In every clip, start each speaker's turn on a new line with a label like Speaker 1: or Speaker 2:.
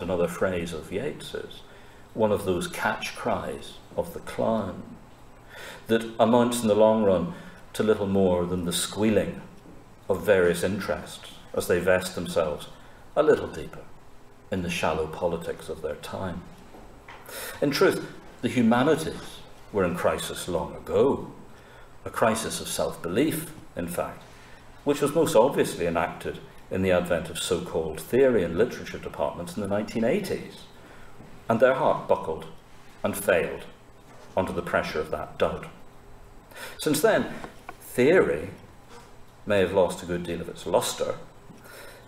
Speaker 1: another phrase of Yeats's, one of those catch cries of the clown that amounts in the long run to little more than the squealing of various interests as they vest themselves a little deeper in the shallow politics of their time. In truth, the humanities were in crisis long ago, a crisis of self belief, in fact, which was most obviously enacted in the advent of so called theory and literature departments in the 1980s. And their heart buckled and failed under the pressure of that dud. Since then, theory may have lost a good deal of its lustre,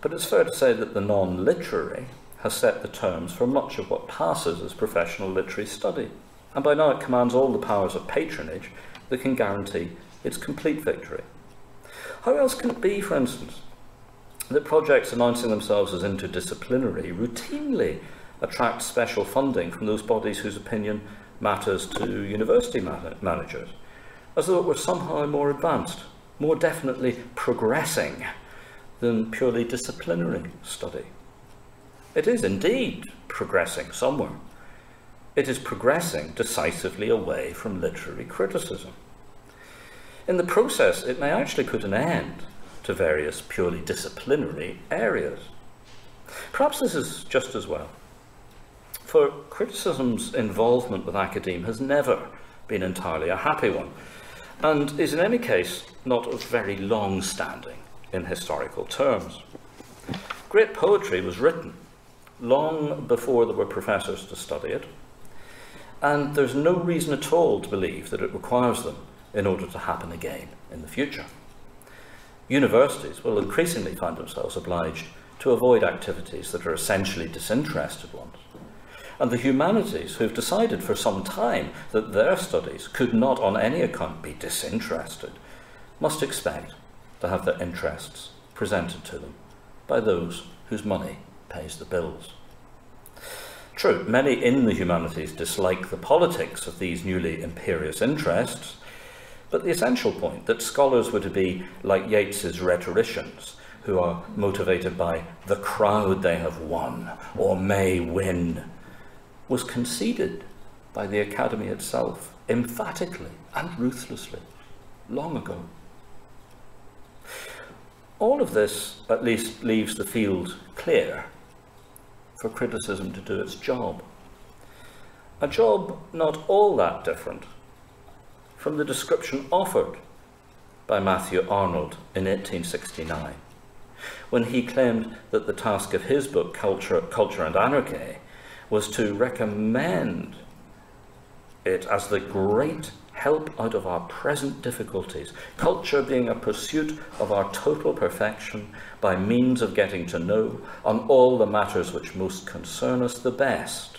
Speaker 1: but it's fair to say that the non literary has set the terms for much of what passes as professional literary study, and by now it commands all the powers of patronage that can guarantee its complete victory. How else can it be, for instance, that projects announcing themselves as interdisciplinary routinely attract special funding from those bodies whose opinion matters to university managers, as though it were somehow more advanced, more definitely progressing than purely disciplinary study. It is indeed progressing somewhere. It is progressing decisively away from literary criticism. In the process, it may actually put an end to various purely disciplinary areas. Perhaps this is just as well. For criticism's involvement with academe has never been entirely a happy one, and is in any case not of very long standing in historical terms. Great poetry was written long before there were professors to study it, and there's no reason at all to believe that it requires them in order to happen again in the future. Universities will increasingly find themselves obliged to avoid activities that are essentially disinterested ones and the humanities, who have decided for some time that their studies could not on any account be disinterested, must expect to have their interests presented to them by those whose money pays the bills. True, many in the humanities dislike the politics of these newly imperious interests, but the essential point that scholars were to be like Yeats's rhetoricians, who are motivated by the crowd they have won or may win was conceded by the Academy itself emphatically and ruthlessly long ago. All of this at least leaves the field clear for criticism to do its job. A job not all that different from the description offered by Matthew Arnold in 1869, when he claimed that the task of his book, Culture, Culture and Anarchy, was to recommend it as the great help out of our present difficulties, culture being a pursuit of our total perfection by means of getting to know on all the matters which most concern us the best,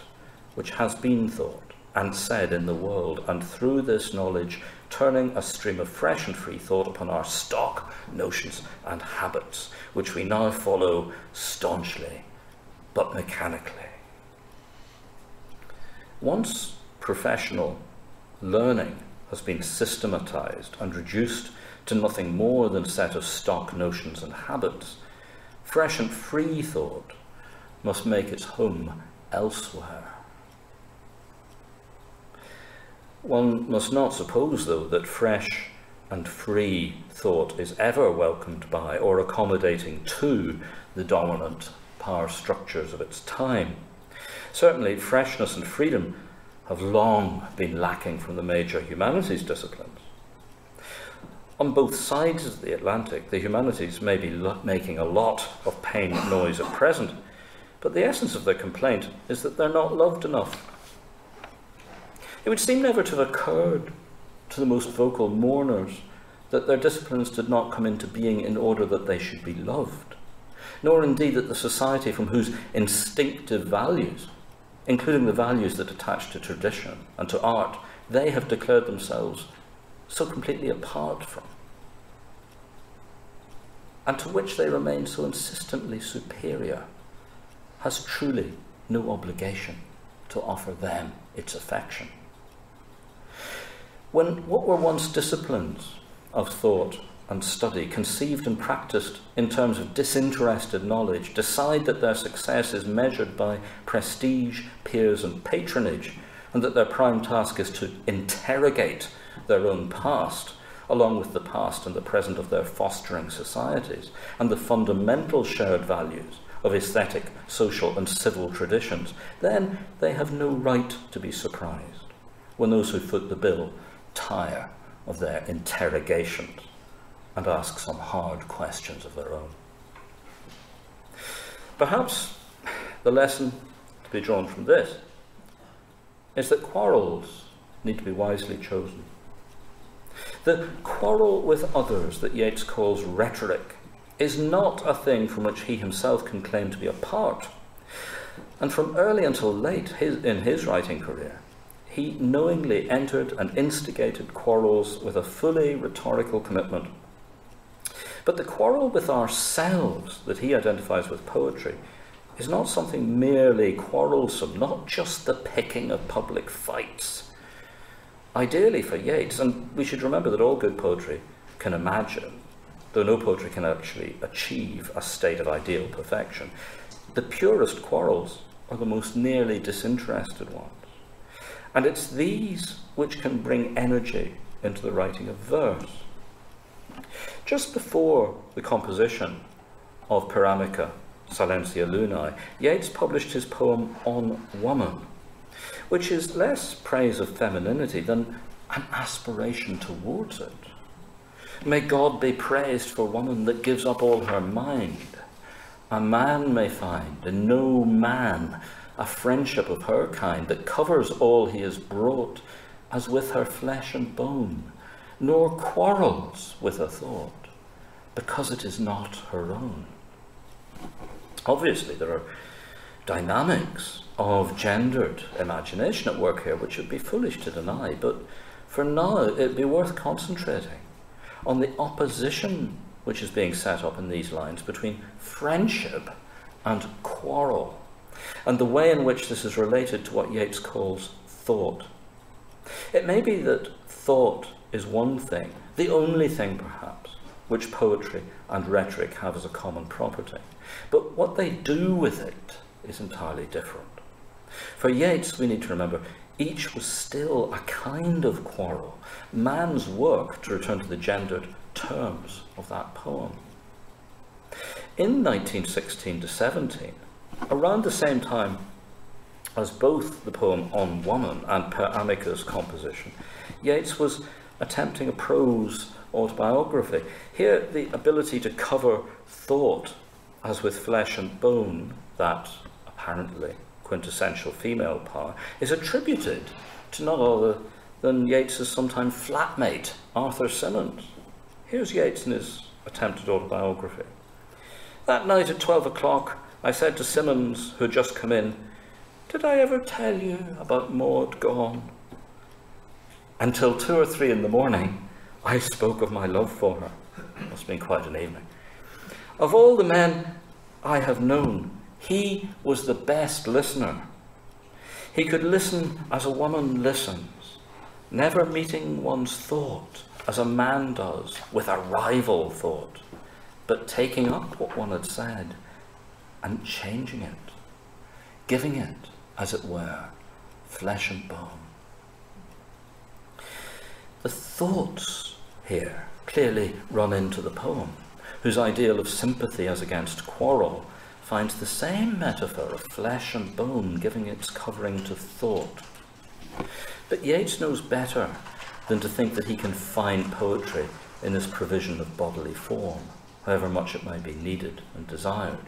Speaker 1: which has been thought and said in the world, and through this knowledge turning a stream of fresh and free thought upon our stock notions and habits, which we now follow staunchly but mechanically. Once professional learning has been systematized and reduced to nothing more than a set of stock notions and habits, fresh and free thought must make its home elsewhere. One must not suppose, though, that fresh and free thought is ever welcomed by or accommodating to the dominant power structures of its time. Certainly, freshness and freedom have long been lacking from the major humanities disciplines. On both sides of the Atlantic, the humanities may be making a lot of pain noise at present, but the essence of their complaint is that they're not loved enough. It would seem never to have occurred to the most vocal mourners that their disciplines did not come into being in order that they should be loved, nor indeed that the society from whose instinctive values including the values that attach to tradition and to art, they have declared themselves so completely apart from, and to which they remain so insistently superior, has truly no obligation to offer them its affection. When what were once disciplines of thought and study, conceived and practiced in terms of disinterested knowledge, decide that their success is measured by prestige, peers, and patronage, and that their prime task is to interrogate their own past, along with the past and the present of their fostering societies, and the fundamental shared values of aesthetic, social, and civil traditions, then they have no right to be surprised. When those who foot the bill tire of their interrogations and ask some hard questions of their own. Perhaps the lesson to be drawn from this is that quarrels need to be wisely chosen. The quarrel with others that Yeats calls rhetoric is not a thing from which he himself can claim to be a part. And from early until late his, in his writing career, he knowingly entered and instigated quarrels with a fully rhetorical commitment. But the quarrel with ourselves that he identifies with poetry is not something merely quarrelsome, not just the picking of public fights. Ideally for Yeats, and we should remember that all good poetry can imagine, though no poetry can actually achieve a state of ideal perfection, the purest quarrels are the most nearly disinterested ones. And it's these which can bring energy into the writing of verse. Just before the composition of Per Amica Silentia Lunae, Yeats published his poem On Woman, which is less praise of femininity than an aspiration towards it. May God be praised for woman that gives up all her mind. A man may find and no man a friendship of her kind that covers all he has brought, as with her flesh and bone, nor quarrels with a thought, because it is not her own. Obviously, there are dynamics of gendered imagination at work here, which would be foolish to deny, but for now, it'd be worth concentrating on the opposition which is being set up in these lines between friendship and quarrel and the way in which this is related to what Yeats calls thought. It may be that thought is one thing, the only thing perhaps, which poetry and rhetoric have as a common property. But what they do with it is entirely different. For Yeats, we need to remember, each was still a kind of quarrel, man's work, to return to the gendered terms of that poem. In 1916 to 17, Around the same time as both the poem On Woman and Per Amica's composition, Yeats was attempting a prose autobiography. Here, the ability to cover thought as with flesh and bone, that apparently quintessential female power, is attributed to none other than Yeats's sometime flatmate, Arthur Symons. Here's Yeats in his attempted autobiography. That night at 12 o'clock, I said to Symons, who had just come in, Did I ever tell you about Maud Gonne? Until two or three in the morning, I spoke of my love for her. It Must have been quite an evening. Of all the men I have known, he was the best listener. He could listen as a woman listens, never meeting one's thought as a man does with a rival thought, but taking up what one had said and changing it, giving it, as it were, flesh and bone. The thoughts here clearly run into the poem, whose ideal of sympathy as against quarrel finds the same metaphor of flesh and bone giving its covering to thought. But Yeats knows better than to think that he can find poetry in this provision of bodily form, however much it may be needed and desired.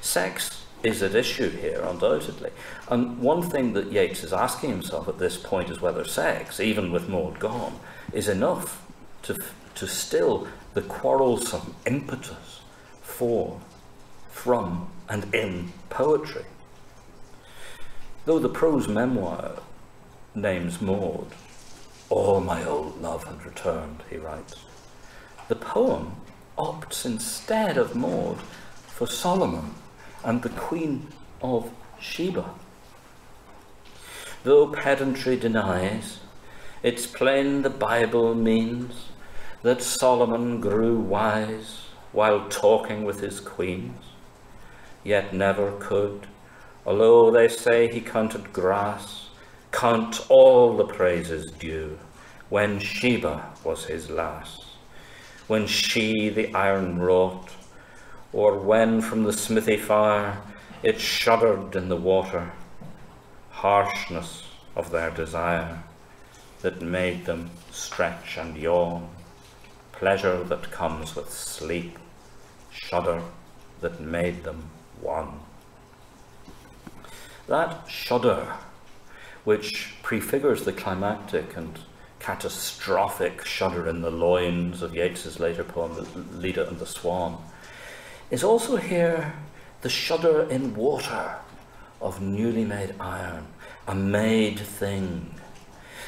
Speaker 1: Sex is at issue here, undoubtedly. And one thing that Yeats is asking himself at this point is whether sex, even with Maud Gonne, is enough to, to still the quarrelsome impetus for, from, and in poetry. Though the prose memoir names Maud, all my old love had returned, he writes. The poem opts instead of Maud for Solomon and the Queen of Sheba. Though pedantry denies, it's plain the Bible means that Solomon grew wise while talking with his queens, yet never could, although they say he counted grass, count all the praises due when Sheba was his lass, when she the iron wrought, or when from the smithy fire it shuddered in the water, harshness of their desire that made them stretch and yawn, pleasure that comes with sleep, shudder that made them one. That shudder, which prefigures the climactic and catastrophic shudder in the loins of Yeats's later poem, *The Leda and the Swan, is also here the shudder in water of newly made iron, a made thing.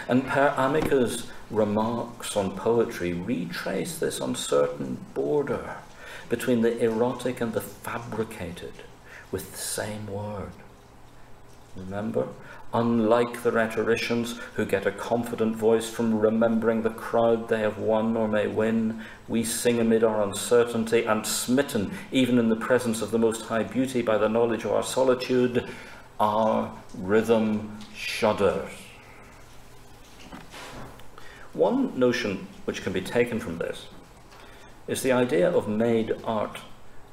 Speaker 1: And Per Amica's remarks on poetry retrace this uncertain border between the erotic and the fabricated with the same word. Remember? Unlike the rhetoricians who get a confident voice from remembering the crowd they have won or may win, we sing amid our uncertainty and smitten even in the presence of the most high beauty by the knowledge of our solitude, our rhythm shudders. One notion which can be taken from this is the idea of made art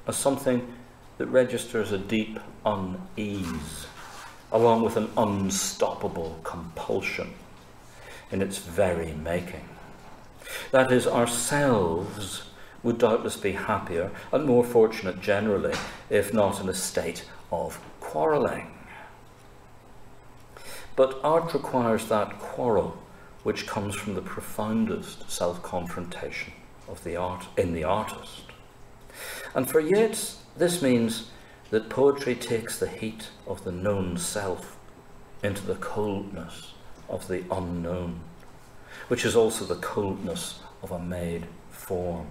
Speaker 1: as something that registers a deep unease along with an unstoppable compulsion in its very making. That is, ourselves would doubtless be happier and more fortunate generally if not in a state of quarrelling. But art requires that quarrel which comes from the profoundest self-confrontation of the art in the artist. And for Yeats, this means that poetry takes the heat of the known self into the coldness of the unknown, which is also the coldness of a made form.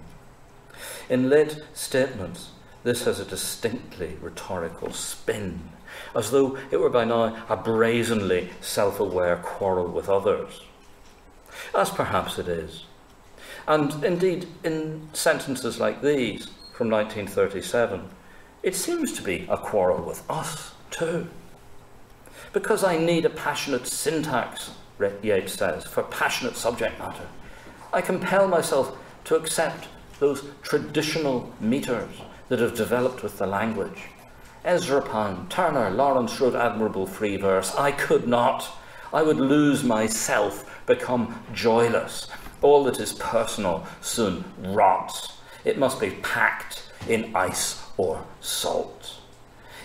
Speaker 1: In late statements, this has a distinctly rhetorical spin, as though it were by now a brazenly self aware quarrel with others, as perhaps it is. And indeed, in sentences like these from 1937, it seems to be a quarrel with us too. Because I need a passionate syntax, Yeats says, for passionate subject matter, I compel myself to accept those traditional meters that have developed with the language. Ezra Pound, Turner, Lawrence wrote admirable free verse. I could not. I would lose myself, become joyless. All that is personal soon rots. It must be packed in ice or salt.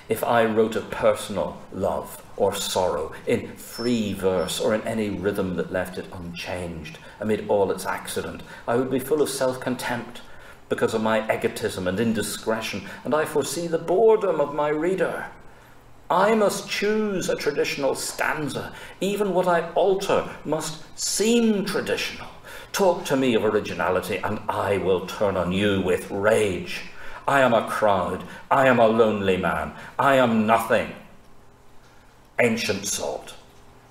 Speaker 1: If I wrote a personal love or sorrow in free verse or in any rhythm that left it unchanged amid all its accident, I would be full of self contempt because of my egotism and indiscretion, and I foresee the boredom of my reader. I must choose a traditional stanza. Even what I alter must seem traditional. Talk to me of originality, and I will turn on you with rage. I am a crowd. I am a lonely man. I am nothing. Ancient salt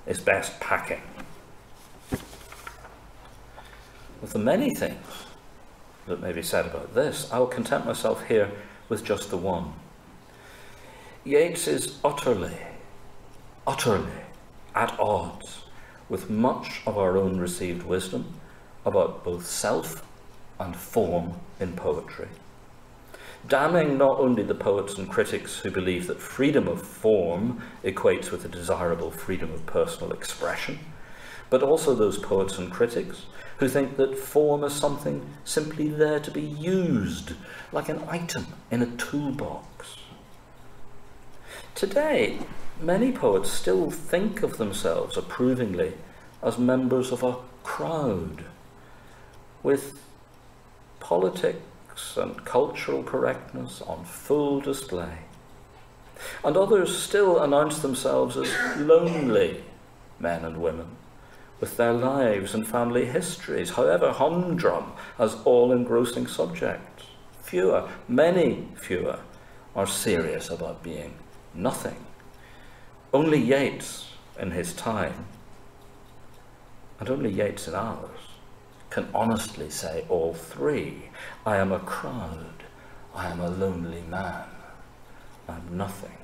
Speaker 1: is best packing. With the many things that may be said about this, I will content myself here with just the one. Yeats is utterly, utterly at odds with much of our own received wisdom about both self and form in poetry damning not only the poets and critics who believe that freedom of form equates with a desirable freedom of personal expression, but also those poets and critics who think that form is something simply there to be used, like an item in a toolbox. Today, many poets still think of themselves approvingly as members of a crowd, with politics and cultural correctness on full display. And others still announce themselves as lonely men and women, with their lives and family histories, however humdrum, as all engrossing subjects. Fewer, many fewer, are serious about being nothing. Only Yeats in his time, and only Yeats in ours, can honestly say all three. I am a crowd. I am a lonely man. I'm nothing.